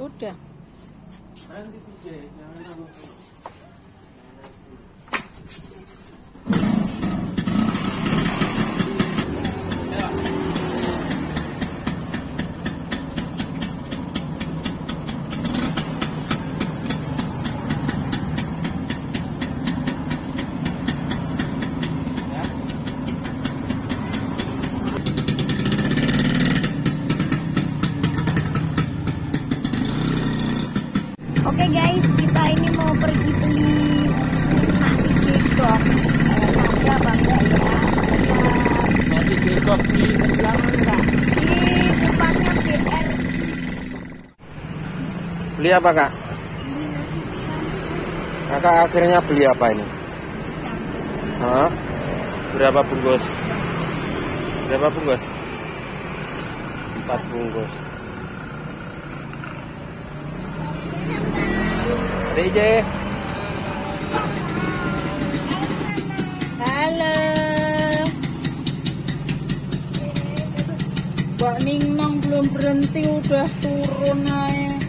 Udah. Oke guys, kita ini mau pergi beli nasi kikok. Apa enggak ya? Nasi kikok di sebelah mana? Di depannya BR. Beli apa kak? Beli nasi campur. Kakak akhirnya beli apa ini? Hah? Berapa bungkus? Berapa bungkus? Empat bungkus. DJ. Halo. Mbak Ningnong belum berhenti udah turun aja.